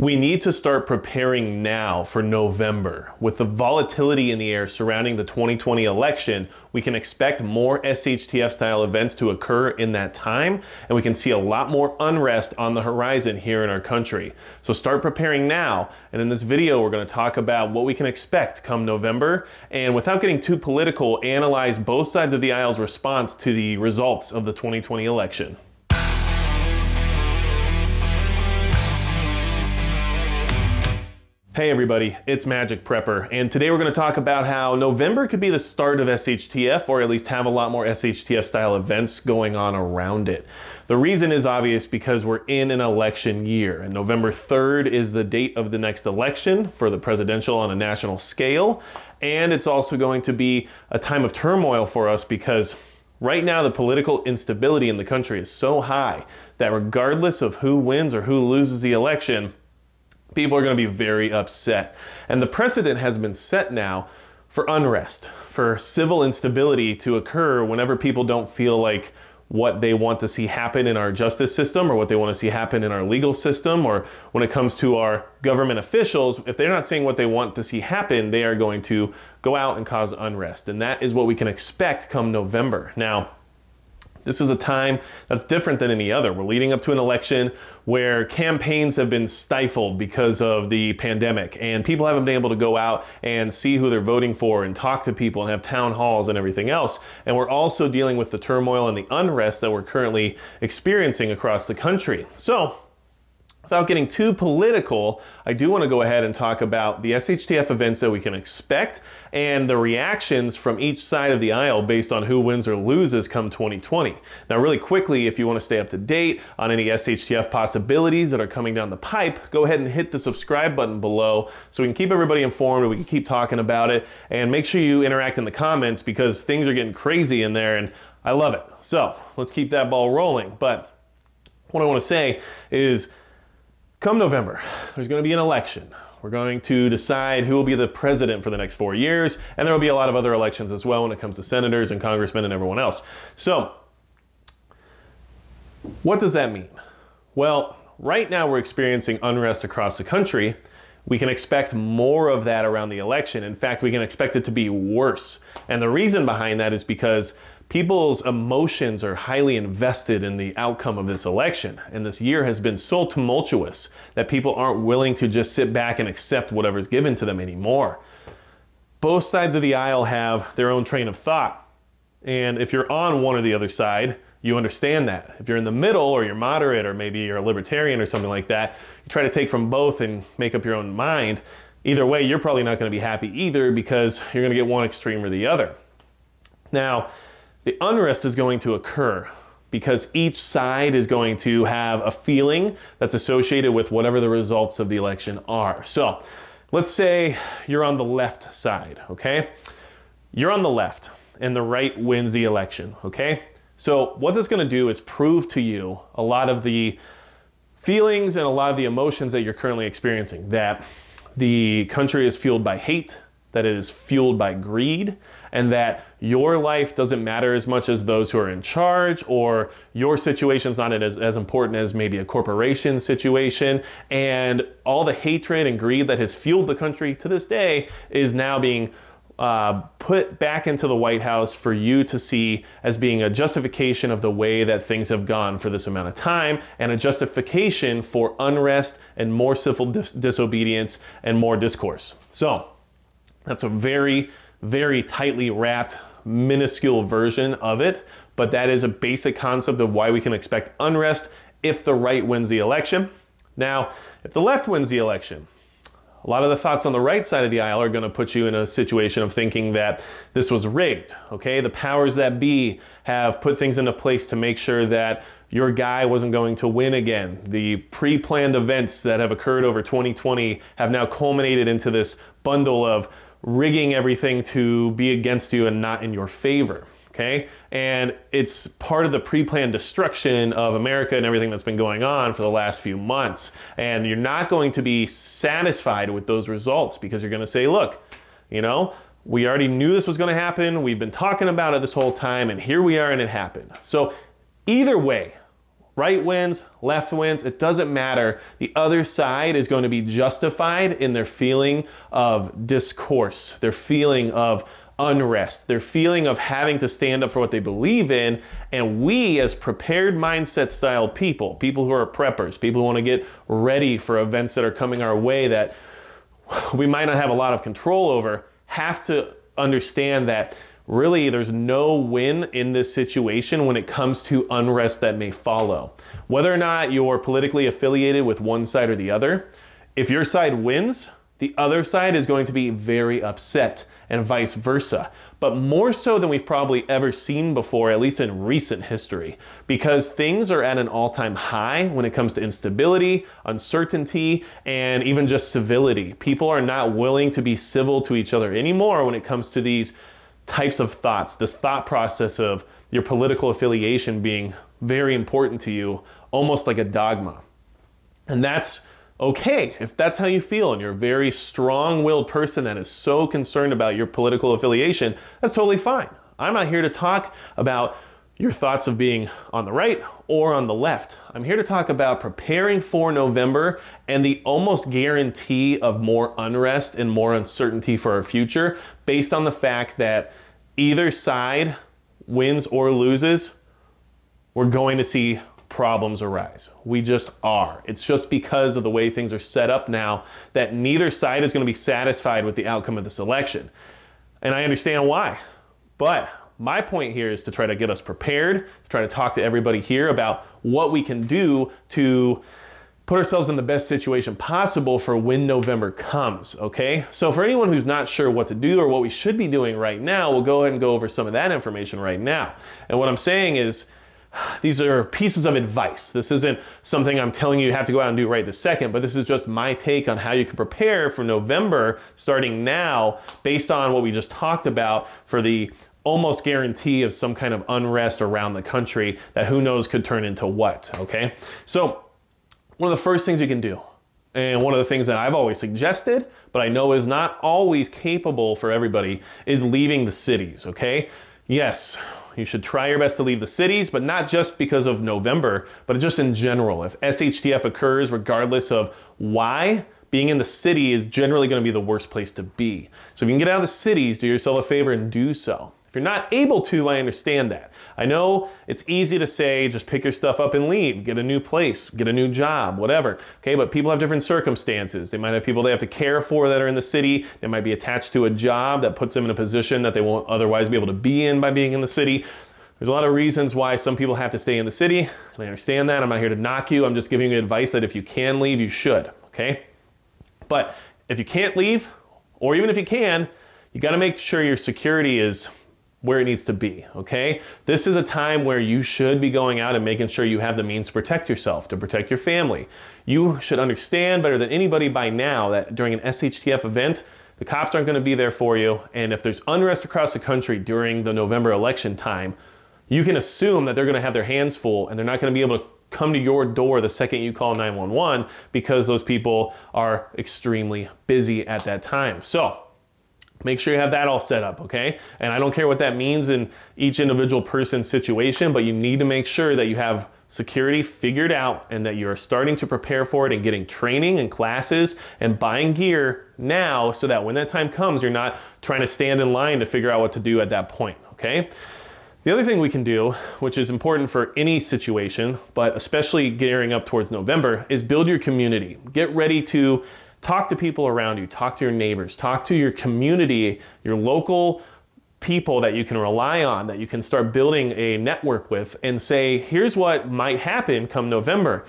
We need to start preparing now for November. With the volatility in the air surrounding the 2020 election, we can expect more SHTF style events to occur in that time, and we can see a lot more unrest on the horizon here in our country. So start preparing now, and in this video, we're going to talk about what we can expect come November, and without getting too political, analyze both sides of the aisle's response to the results of the 2020 election. Hey everybody, it's Magic Prepper, and today we're going to talk about how November could be the start of SHTF, or at least have a lot more SHTF style events going on around it. The reason is obvious because we're in an election year, and November 3rd is the date of the next election for the presidential on a national scale, and it's also going to be a time of turmoil for us because Right now, the political instability in the country is so high that regardless of who wins or who loses the election, people are going to be very upset. And the precedent has been set now for unrest, for civil instability to occur whenever people don't feel like what they want to see happen in our justice system or what they want to see happen in our legal system or when it comes to our government officials if they're not seeing what they want to see happen they are going to go out and cause unrest and that is what we can expect come November now this is a time that's different than any other. We're leading up to an election where campaigns have been stifled because of the pandemic, and people haven't been able to go out and see who they're voting for and talk to people and have town halls and everything else. And we're also dealing with the turmoil and the unrest that we're currently experiencing across the country. So, Without getting too political, I do want to go ahead and talk about the SHTF events that we can expect and the reactions from each side of the aisle based on who wins or loses come 2020. Now, really quickly, if you want to stay up to date on any SHTF possibilities that are coming down the pipe, go ahead and hit the subscribe button below so we can keep everybody informed and we can keep talking about it. And make sure you interact in the comments because things are getting crazy in there and I love it. So let's keep that ball rolling. But what I want to say is Come November, there's going to be an election. We're going to decide who will be the president for the next four years, and there will be a lot of other elections as well when it comes to senators and congressmen and everyone else. So, what does that mean? Well, right now we're experiencing unrest across the country. We can expect more of that around the election. In fact, we can expect it to be worse. And the reason behind that is because people's emotions are highly invested in the outcome of this election. And this year has been so tumultuous that people aren't willing to just sit back and accept whatever's given to them anymore. Both sides of the aisle have their own train of thought. And if you're on one or the other side, you understand that. If you're in the middle or you're moderate or maybe you're a libertarian or something like that, you try to take from both and make up your own mind. Either way, you're probably not going to be happy either because you're going to get one extreme or the other. Now, the unrest is going to occur because each side is going to have a feeling that's associated with whatever the results of the election are. So let's say you're on the left side, okay? You're on the left and the right wins the election, okay? So what this gonna do is prove to you a lot of the feelings and a lot of the emotions that you're currently experiencing, that the country is fueled by hate, that it is fueled by greed, and that your life doesn't matter as much as those who are in charge, or your situation's not as, as important as maybe a corporation situation, and all the hatred and greed that has fueled the country to this day is now being uh, put back into the White House for you to see as being a justification of the way that things have gone for this amount of time and a justification for unrest and more civil dis disobedience and more discourse. So, that's a very, very tightly wrapped, minuscule version of it, but that is a basic concept of why we can expect unrest if the right wins the election. Now, if the left wins the election, a lot of the thoughts on the right side of the aisle are going to put you in a situation of thinking that this was rigged. Okay, the powers that be have put things into place to make sure that your guy wasn't going to win again. The pre planned events that have occurred over 2020 have now culminated into this bundle of rigging everything to be against you and not in your favor. Okay? And it's part of the pre planned destruction of America and everything that's been going on for the last few months. And you're not going to be satisfied with those results because you're going to say, look, you know, we already knew this was going to happen. We've been talking about it this whole time, and here we are, and it happened. So, either way, right wins, left wins, it doesn't matter. The other side is going to be justified in their feeling of discourse, their feeling of unrest, their feeling of having to stand up for what they believe in. And we, as prepared mindset style people, people who are preppers, people who want to get ready for events that are coming our way that we might not have a lot of control over, have to understand that really there's no win in this situation when it comes to unrest that may follow. Whether or not you're politically affiliated with one side or the other, if your side wins, the other side is going to be very upset and vice versa. But more so than we've probably ever seen before, at least in recent history, because things are at an all time high when it comes to instability, uncertainty, and even just civility. People are not willing to be civil to each other anymore when it comes to these types of thoughts, this thought process of your political affiliation being very important to you, almost like a dogma. And that's okay if that's how you feel and you're a very strong willed person that is so concerned about your political affiliation, that's totally fine. I'm not here to talk about your thoughts of being on the right or on the left. I'm here to talk about preparing for November and the almost guarantee of more unrest and more uncertainty for our future based on the fact that either side wins or loses, we're going to see problems arise. We just are. It's just because of the way things are set up now that neither side is going to be satisfied with the outcome of this election. And I understand why. But my point here is to try to get us prepared, to try to talk to everybody here about what we can do to put ourselves in the best situation possible for when November comes, okay? So for anyone who's not sure what to do or what we should be doing right now, we'll go ahead and go over some of that information right now. And what I'm saying is, these are pieces of advice. This isn't something I'm telling you you have to go out and do right this second, but this is just my take on how you can prepare for November starting now based on what we just talked about for the almost guarantee of some kind of unrest around the country that who knows could turn into what, okay? So, one of the first things you can do, and one of the things that I've always suggested, but I know is not always capable for everybody, is leaving the cities, okay? Yes, you should try your best to leave the cities, but not just because of November, but just in general. If SHTF occurs, regardless of why, being in the city is generally going to be the worst place to be. So if you can get out of the cities, do yourself a favor and do so. If you're not able to, I understand that. I know it's easy to say just pick your stuff up and leave, get a new place, get a new job, whatever. Okay, but people have different circumstances. They might have people they have to care for that are in the city. They might be attached to a job that puts them in a position that they won't otherwise be able to be in by being in the city. There's a lot of reasons why some people have to stay in the city. I understand that. I'm not here to knock you. I'm just giving you advice that if you can leave, you should. Okay? But if you can't leave, or even if you can, you got to make sure your security is where it needs to be, okay? This is a time where you should be going out and making sure you have the means to protect yourself, to protect your family. You should understand better than anybody by now that during an SHTF event, the cops aren't gonna be there for you, and if there's unrest across the country during the November election time, you can assume that they're gonna have their hands full and they're not gonna be able to come to your door the second you call 911 because those people are extremely busy at that time. So, Make sure you have that all set up, okay? And I don't care what that means in each individual person's situation, but you need to make sure that you have security figured out and that you're starting to prepare for it and getting training and classes and buying gear now so that when that time comes, you're not trying to stand in line to figure out what to do at that point, okay? The other thing we can do, which is important for any situation, but especially gearing up towards November, is build your community. Get ready to Talk to people around you, talk to your neighbors, talk to your community, your local people that you can rely on, that you can start building a network with, and say, here's what might happen come November.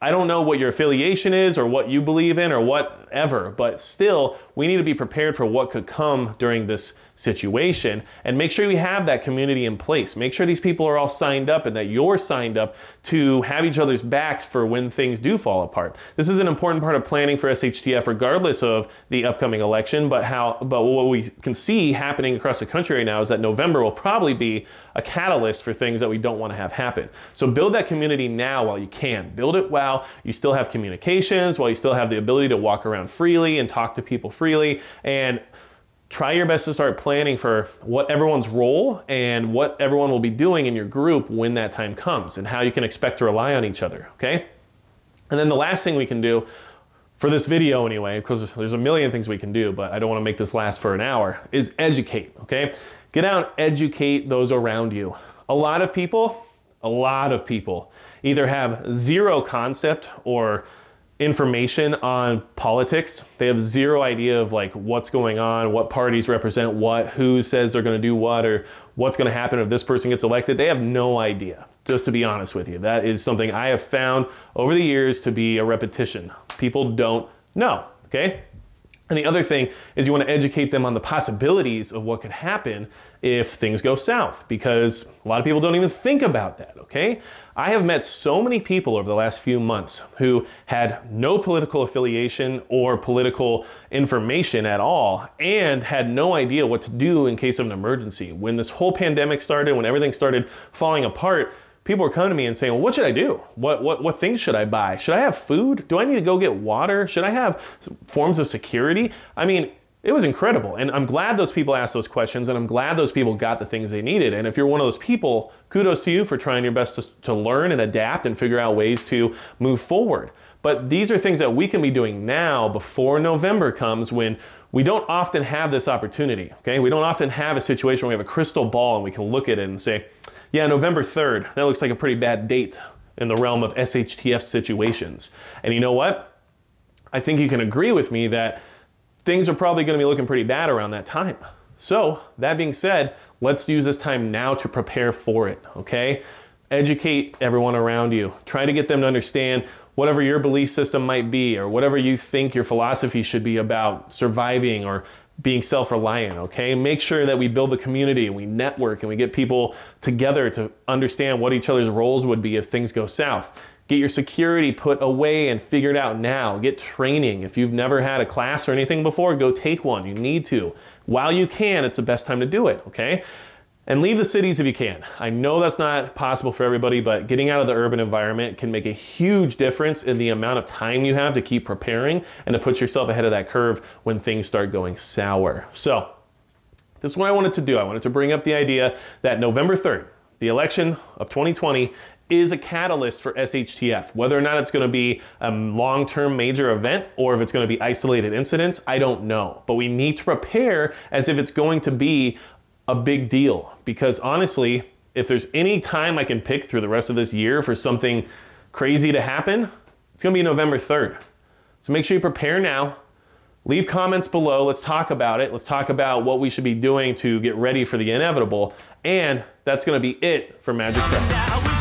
I don't know what your affiliation is or what you believe in or whatever, but still, we need to be prepared for what could come during this situation and make sure you have that community in place. Make sure these people are all signed up and that you're signed up to have each other's backs for when things do fall apart. This is an important part of planning for SHTF regardless of the upcoming election, but how but what we can see happening across the country right now is that November will probably be a catalyst for things that we don't want to have happen. So build that community now while you can. Build it while you still have communications, while you still have the ability to walk around freely and talk to people freely and try your best to start planning for what everyone's role and what everyone will be doing in your group when that time comes and how you can expect to rely on each other, okay? And then the last thing we can do for this video anyway, because there's a million things we can do, but I don't want to make this last for an hour, is educate, okay? Get out, educate those around you. A lot of people, a lot of people either have zero concept or information on politics. They have zero idea of like what's going on, what parties represent what, who says they're going to do what, or what's going to happen if this person gets elected. They have no idea, just to be honest with you. That is something I have found over the years to be a repetition. People don't know, okay? And the other thing is you want to educate them on the possibilities of what could happen if things go south because a lot of people don't even think about that, okay? I have met so many people over the last few months who had no political affiliation or political information at all and had no idea what to do in case of an emergency. When this whole pandemic started, when everything started falling apart, people were coming to me and saying, well, what should I do? What, what, what things should I buy? Should I have food? Do I need to go get water? Should I have forms of security? I mean, it was incredible. And I'm glad those people asked those questions and I'm glad those people got the things they needed. And if you're one of those people, kudos to you for trying your best to, to learn and adapt and figure out ways to move forward. But these are things that we can be doing now before November comes when we don't often have this opportunity, okay? We don't often have a situation where we have a crystal ball and we can look at it and say, yeah, November 3rd, that looks like a pretty bad date in the realm of SHTF situations. And you know what? I think you can agree with me that things are probably going to be looking pretty bad around that time. So, that being said, let's use this time now to prepare for it, okay? Educate everyone around you. Try to get them to understand whatever your belief system might be or whatever you think your philosophy should be about surviving or being self-reliant okay make sure that we build the community and we network and we get people together to understand what each other's roles would be if things go south Get your security put away and figured out now. Get training. If you've never had a class or anything before, go take one. You need to. While you can, it's the best time to do it, okay? And leave the cities if you can. I know that's not possible for everybody, but getting out of the urban environment can make a huge difference in the amount of time you have to keep preparing and to put yourself ahead of that curve when things start going sour. So, this is what I wanted to do. I wanted to bring up the idea that November 3rd, the election of 2020 is a catalyst for SHTF. Whether or not it's going to be a long-term major event or if it's going to be isolated incidents, I don't know. But we need to prepare as if it's going to be a big deal because honestly, if there's any time I can pick through the rest of this year for something crazy to happen, it's going to be November 3rd. So make sure you prepare now. Leave comments below. Let's talk about it. Let's talk about what we should be doing to get ready for the inevitable. And that's going to be it for Magic Prep.